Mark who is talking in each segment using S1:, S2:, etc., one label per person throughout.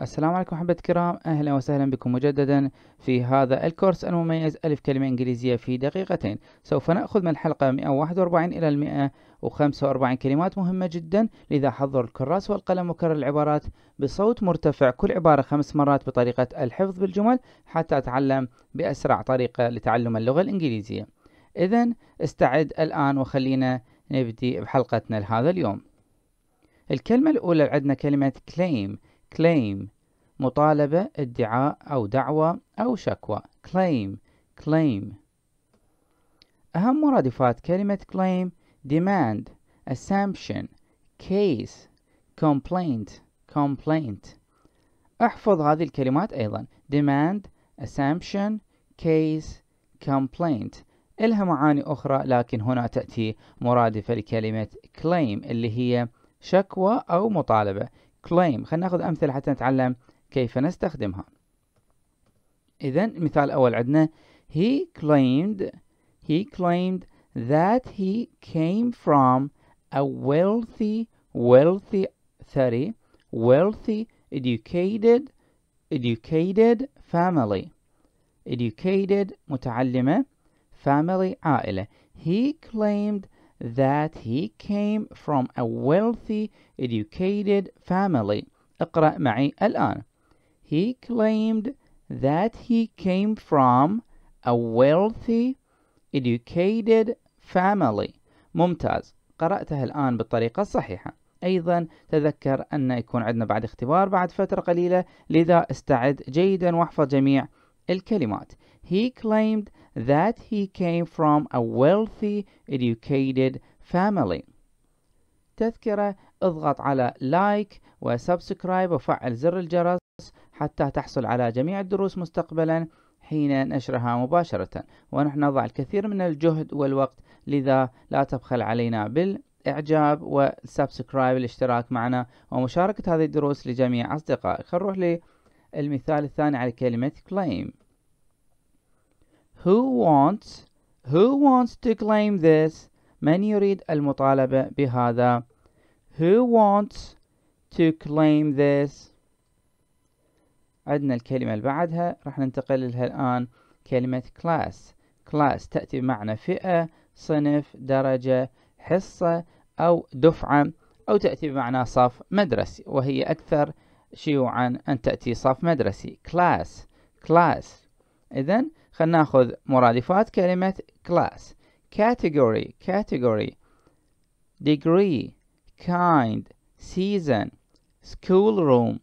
S1: السلام عليكم أحبة الكرام. أهلا وسهلا بكم مجددا في هذا الكورس المميز. ألف كلمة إنجليزية في دقيقتين. سوف نأخذ من الحلقة 141 إلى 145 كلمات مهمة جدا لذا حضر الكراس والقلم وكرر العبارات بصوت مرتفع كل عبارة خمس مرات بطريقة الحفظ بالجمل حتى أتعلم بأسرع طريقة لتعلم اللغة الإنجليزية. إذا استعد الآن وخلينا نبدي بحلقتنا لهذا اليوم. الكلمة الأولى عندنا كلمة claim. Claim مطالبة ادعاء أو دعوة أو شكوى. claim claim. أهم مرادفات كلمة claim demand assumption case complaint complaint. أحفظ هذه الكلمات أيضا. demand assumption case complaint. إلها معاني أخرى لكن هنا تأتي مرادفة لكلمة claim اللي هي شكوى أو مطالبة. Claim خلينا ناخذ أمثلة حتى نتعلم كيف نستخدمها إذا المثال الأول عندنا he claimed he claimed that he came from a wealthy wealthy ثري wealthy educated educated family educated متعلمة family عائلة he claimed that he came from a wealthy educated family. اقرأ معي الآن. He claimed that he came from a wealthy educated family. ممتاز. قرأتها الآن بالطريقة الصحيحة. أيضا تذكر أن يكون عندنا بعد اختبار بعد فترة قليلة لذا استعد جيدا واحفظ جميع الكلمات. He claimed that he came from a wealthy, educated family. تذكرة اضغط على like و subscribe وفعل زر الجرس حتى تحصل على جميع الدروس مستقبلا حين نشرها مباشرة. ونحن نضع الكثير من الجهد والوقت لذا لا تبخل علينا بالإعجاب وال subscribe الاشتراك معنا ومشاركة هذه الدروس لجميع أصدقائك. نروح للمثال الثاني على كلمة claim. Who wants Who wants to claim this? من يريد المطالبة بهذا؟ Who wants to claim this? عندنا الكلمة اللي بعدها راح ننتقل لها الآن. كلمة class. Class تأتي بمعنى فئة صنف درجة حصة أو دفعة أو تأتي بمعنى صف مدرسي وهي أكثر شيوعا أن تأتي صف مدرسي. Class. Class. إذن خلنا ناخذ مرادفات كلمة class. Category category. Degree kind. Season school room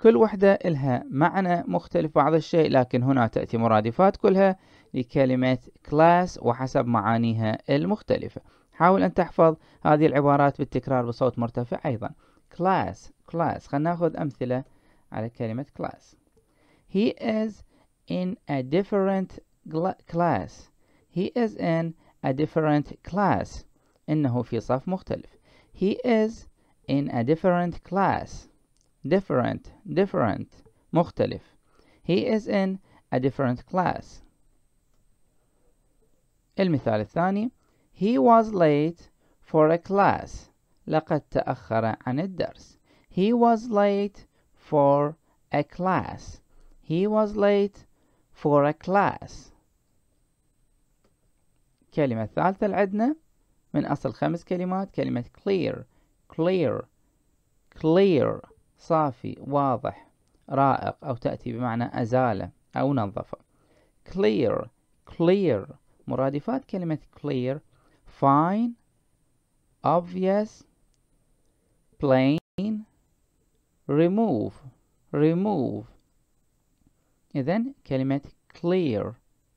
S1: كل وحدة إلها معنى مختلف بعض الشيء لكن هنا تأتي مرادفات كلها لكلمة class وحسب معانيها المختلفة. حاول أن تحفظ هذه العبارات بالتكرار بصوت مرتفع أيضا. Class class. خلنا ناخذ أمثلة على كلمة class. He is in a different class he is in a different class إنه في صف مختلف he is in a different class different different مختلف he is in a different class المثال الثاني he was late for a class لقد تأخر عن الدرس he was late for a class he was late for a class. كلمة الثالثة اللي عندنا من أصل خمس كلمات كلمة clear clear clear صافي واضح رائق أو تأتي بمعنى أزالة أو نظف clear clear مرادفات كلمة clear fine obvious plain remove remove. إذن كلمة clear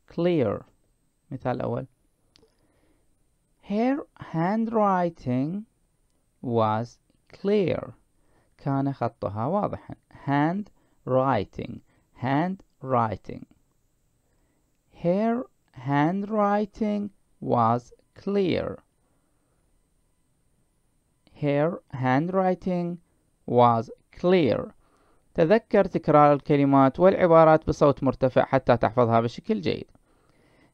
S1: clear مثال أول Her handwriting was clear كان خطها واضحا hand writing hand writing her handwriting was clear her handwriting was clear تذكر تكرار الكلمات والعبارات بصوت مرتفع حتى تحفظها بشكل جيد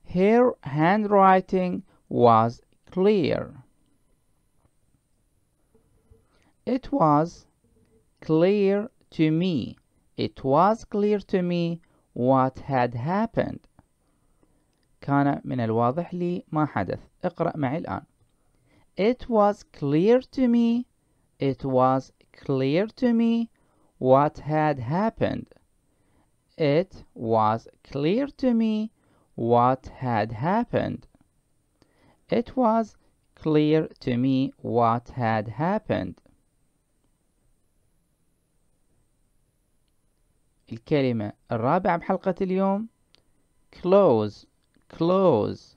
S1: her handwriting was clear it was clear to me It was clear to me what had happened. كان من الواضح لي ما حدث. اقرأ معي الآن. It was clear to me. It was clear to me what had happened. It was clear to me what had happened. It was clear to me what had happened. الكلمة الرابعة بحلقة اليوم close close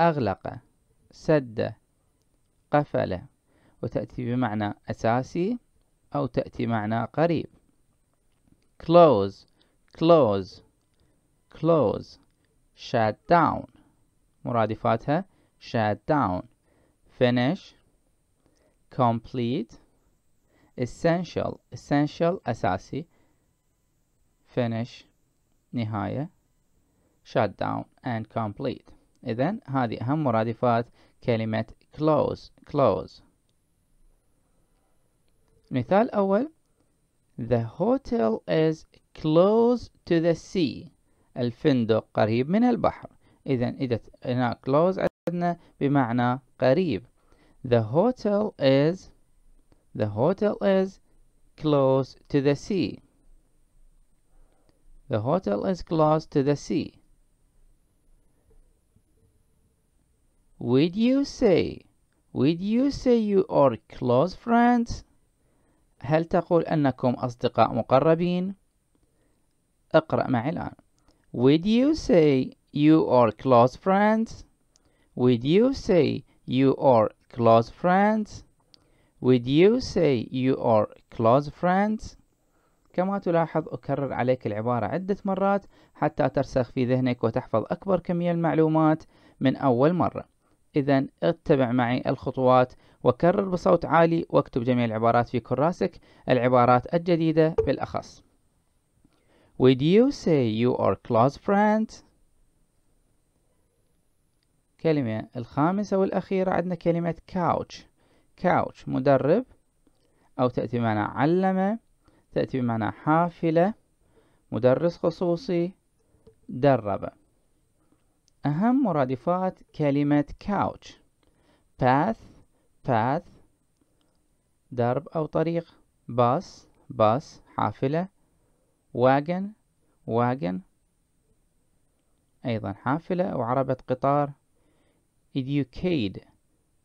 S1: أغلق سد قفل وتأتي بمعنى أساسي أو تأتي معنى قريب close close close shut down مرادفاتها shut down finish complete essential essential أساسي finish نهاية shut down and complete إذن هذه أهم مرادفات كلمة close close مثال أول The hotel is close to the sea الفندق قريب من البحر إذا إذا هنا close عندنا بمعنى قريب The hotel is The hotel is close to the sea The hotel is close to the sea. Would you say Would you say you are close friends? هل تقول أنكم أصدقاء مقربين؟ اقرأ معي الآن. Would you say you are close friends? Would you say you are close friends? Would you say you are close friends? كما تلاحظ أكرر عليك العبارة عدة مرات حتى ترسخ في ذهنك وتحفظ أكبر كمية المعلومات من أول مرة إذا اتبع معي الخطوات وكرر بصوت عالي واكتب جميع العبارات في كراسك العبارات الجديدة بالأخص. Would you say you are close friends? كلمة الخامسة والأخيرة عندنا كلمة couch. Couch مدرب أو تأتي معنا علم تأتي بمعنى حافلة مدرس خصوصي درب أهم مرادفات كلمة couch. path path درب أو طريق. باص باص حافلة. wagon wagon. أيضا حافلة وعربة قطار. educate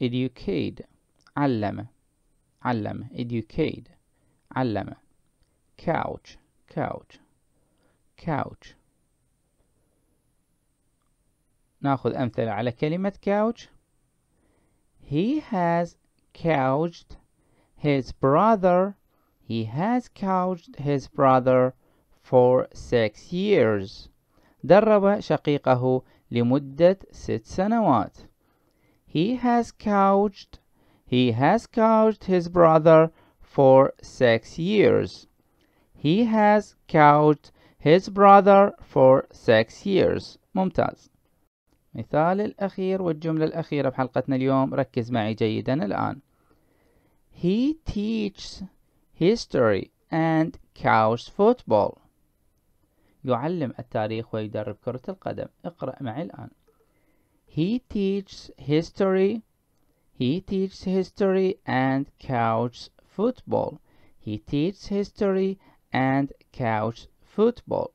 S1: educate. علم علم. educate علم. couch couch. couch. ناخذ أمثلة على كلمة couch He has couched his brother He has couched his brother for six years درب شقيقه لمدة ست سنوات He has couched He has couched his brother for six years He has couched his brother for six years ممتاز مثال الأخير والجملة الأخيرة بحلقتنا اليوم ركز معي جيدا الآن He teaches history and couch football يعلم التاريخ ويدرب كرة القدم اقرأ معي الآن He teaches history He teaches history and couch football He teaches history and couch football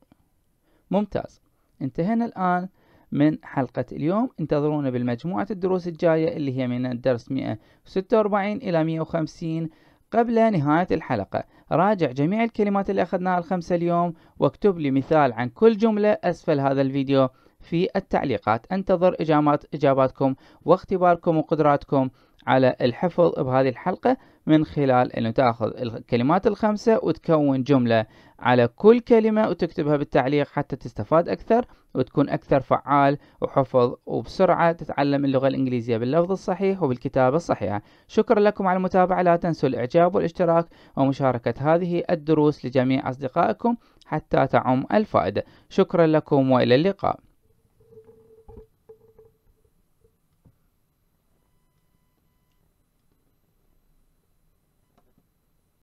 S1: ممتاز انتهينا الآن من حلقة اليوم. انتظرونا بالمجموعة الدروس الجاية اللي هي من الدرس 146 إلى 150 قبل نهاية الحلقة. راجع جميع الكلمات اللي أخذناها الخمسة اليوم واكتب لي مثال عن كل جملة أسفل هذا الفيديو. في التعليقات. انتظر إجابات إجاباتكم واختباركم وقدراتكم على الحفظ بهذه الحلقة من خلال أنه تأخذ الكلمات الخمسة وتكون جملة على كل كلمة وتكتبها بالتعليق حتى تستفاد أكثر وتكون أكثر فعال وحفظ وبسرعة تتعلم اللغة الإنجليزية باللفظ الصحيح وبالكتابة الصحيحة. شكرا لكم على المتابعة. لا تنسوا الإعجاب والاشتراك ومشاركة هذه الدروس لجميع أصدقائكم حتى تعم الفائدة. شكرا لكم وإلى اللقاء.